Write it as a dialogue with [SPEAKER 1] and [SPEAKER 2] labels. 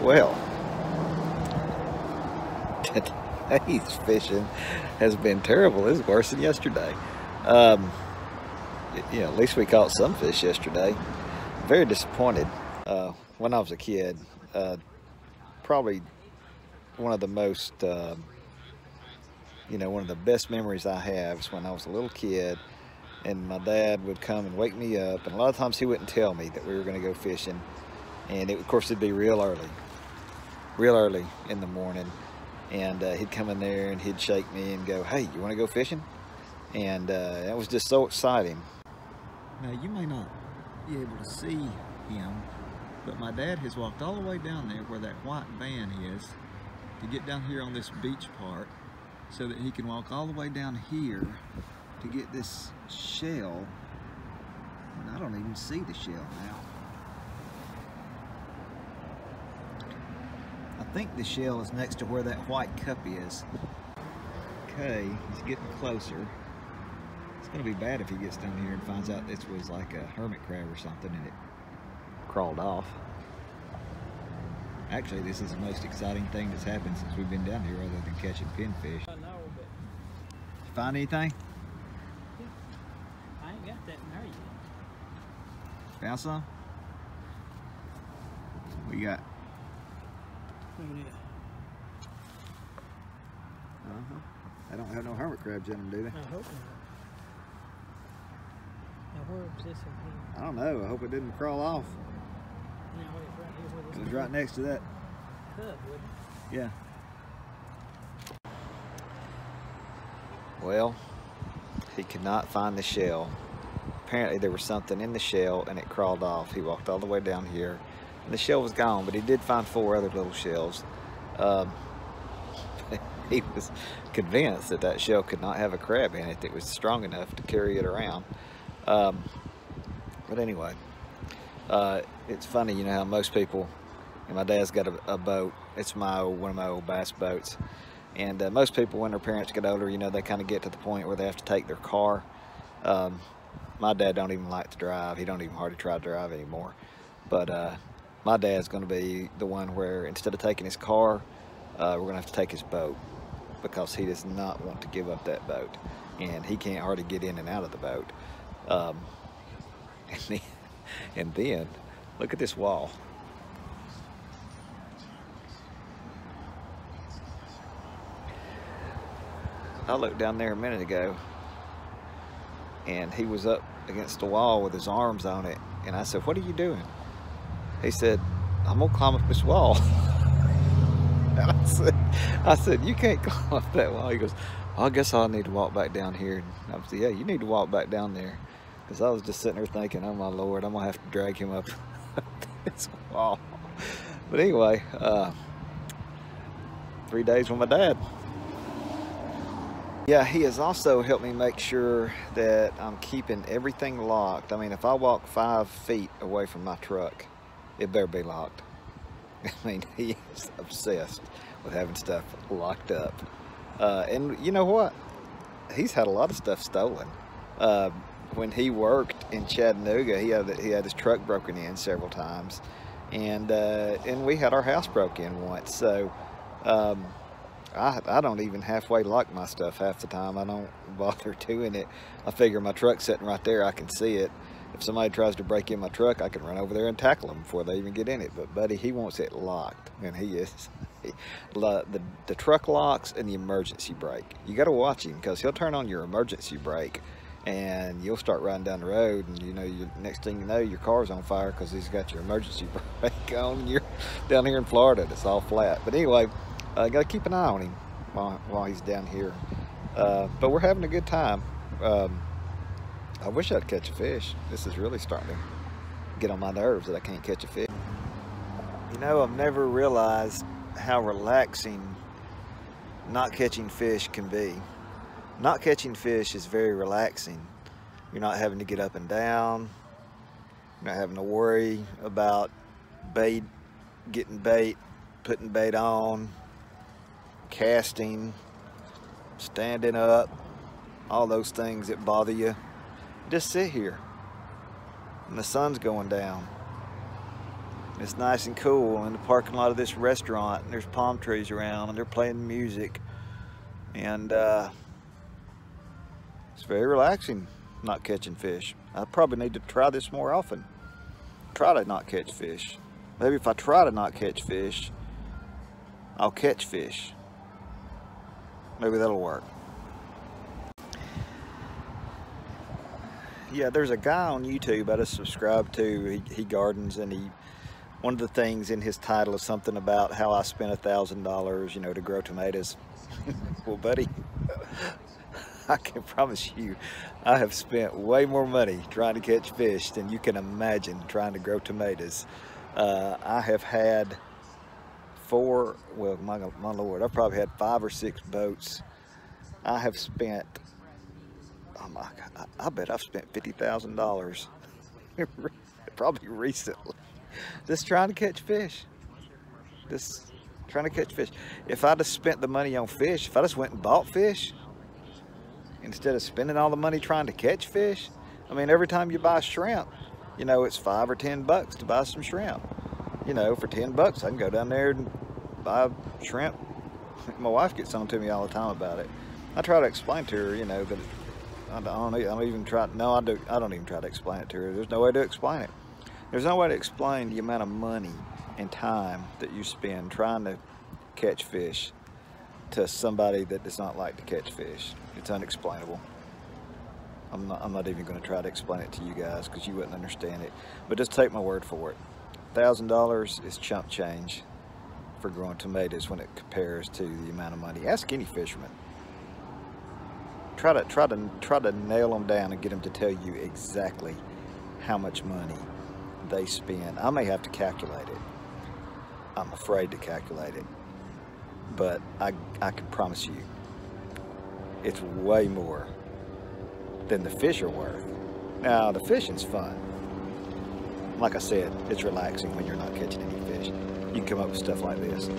[SPEAKER 1] Well, today's fishing has been terrible. It's worse than yesterday. Um, you know, at least we caught some fish yesterday. Very disappointed. Uh, when I was a kid, uh, probably one of the most, uh, you know, one of the best memories I have is when I was a little kid and my dad would come and wake me up. And a lot of times he wouldn't tell me that we were going to go fishing. And it, of course, it'd be real early, real early in the morning. And uh, he'd come in there and he'd shake me and go, hey, you want to go fishing? And uh, that was just so exciting. Now, you may not be able to see him, but my dad has walked all the way down there where that white van is to get down here on this beach part so that he can walk all the way down here to get this shell. And I don't even see the shell now. Think the shell is next to where that white cup is. Okay, he's getting closer. It's gonna be bad if he gets down here and finds out this was like a hermit crab or something and it crawled off. Actually, this is the most exciting thing that's happened since we've been down here other than catching pinfish.
[SPEAKER 2] I know, but
[SPEAKER 1] Find anything?
[SPEAKER 2] I ain't got that in there yet.
[SPEAKER 1] Found some? We got.
[SPEAKER 2] Look at.
[SPEAKER 1] Uh-huh. They don't have no hermit crabs in them, do they?
[SPEAKER 2] I hope not. Now where was this in here?
[SPEAKER 1] I don't know. I hope it didn't crawl off.
[SPEAKER 2] Now it's right here where this
[SPEAKER 1] It was right next to that.
[SPEAKER 2] cub, wouldn't it?
[SPEAKER 1] Yeah. Well, he could not find the shell. Apparently there was something in the shell and it crawled off. He walked all the way down here and the shell was gone, but he did find four other little shells. Um, he was convinced that that shell could not have a crab in it that was strong enough to carry it around. Um, but anyway, uh, it's funny, you know how most people, and my dad's got a, a boat. It's my old, one of my old bass boats. And uh, most people, when their parents get older, you know, they kind of get to the point where they have to take their car. Um, my dad don't even like to drive. He don't even hardly try to drive anymore. But uh, my dad's going to be the one where instead of taking his car, uh, we're going to have to take his boat because he does not want to give up that boat. And he can't hardly get in and out of the boat. Um, and, then, and then, look at this wall. I looked down there a minute ago and he was up against the wall with his arms on it. And I said, what are you doing? He said, I'm gonna climb up this wall. and I said, I said, you can't climb up that wall. He goes, well, I guess I'll need to walk back down here. And I said, yeah, you need to walk back down there. Because I was just sitting there thinking, oh my Lord, I'm gonna have to drag him up this wall. But anyway, uh, three days with my dad. Yeah, he has also helped me make sure that I'm keeping everything locked. I mean, if I walk five feet away from my truck, it better be locked. I mean, he is obsessed with having stuff locked up. Uh, and you know what? He's had a lot of stuff stolen. Uh, when he worked in Chattanooga, he had he had his truck broken in several times, and uh, and we had our house broke in once. So. Um, I, I don't even halfway lock my stuff half the time. I don't bother doing it. I figure my truck's sitting right there. I can see it. If somebody tries to break in my truck, I can run over there and tackle them before they even get in it. But buddy, he wants it locked, and he is. the, the truck locks and the emergency brake. You got to watch him because he'll turn on your emergency brake, and you'll start riding down the road, and you know, you, next thing you know, your car's on fire because he's got your emergency brake on. You're down here in Florida, it's all flat. But anyway, uh, got to keep an eye on him while, while he's down here. Uh, but we're having a good time. Um, I wish I'd catch a fish. This is really starting to get on my nerves that I can't catch a fish. You know, I've never realized how relaxing not catching fish can be. Not catching fish is very relaxing. You're not having to get up and down. You're not having to worry about bait, getting bait, putting bait on, casting, standing up, all those things that bother you. Just sit here and the sun's going down. It's nice and cool in the parking lot of this restaurant. And there's palm trees around and they're playing music. And uh, it's very relaxing not catching fish. I probably need to try this more often. Try to not catch fish. Maybe if I try to not catch fish, I'll catch fish. Maybe that'll work. Yeah, there's a guy on YouTube I just subscribe to. He, he gardens and he, one of the things in his title is something about how I spent a thousand dollars, you know, to grow tomatoes. well, buddy, I can promise you, I have spent way more money trying to catch fish than you can imagine trying to grow tomatoes. Uh, I have had four, well, my, my lord, I've probably had five or six boats. I have spent, oh my God, I, I bet I've spent $50,000 probably recently just trying to catch fish. Just trying to catch fish. If I'd have spent the money on fish, if I just went and bought fish, instead of spending all the money trying to catch fish, I mean, every time you buy shrimp, you know, it's five or 10 bucks to buy some shrimp. You know, for 10 bucks, I can go down there and buy shrimp. My wife gets on to me all the time about it. I try to explain to her, you know, that I don't, I don't even try, no, I, do, I don't even try to explain it to her. There's no way to explain it. There's no way to explain the amount of money and time that you spend trying to catch fish to somebody that does not like to catch fish. It's unexplainable. I'm not, I'm not even going to try to explain it to you guys because you wouldn't understand it. But just take my word for it. $1,000 is chump change for growing tomatoes when it compares to the amount of money. Ask any fisherman. Try to, try, to, try to nail them down and get them to tell you exactly how much money they spend. I may have to calculate it. I'm afraid to calculate it. But I, I can promise you, it's way more than the fish are worth. Now, the fishing's fun. Like I said, it's relaxing when you're not catching any fish. You can come up with stuff like this.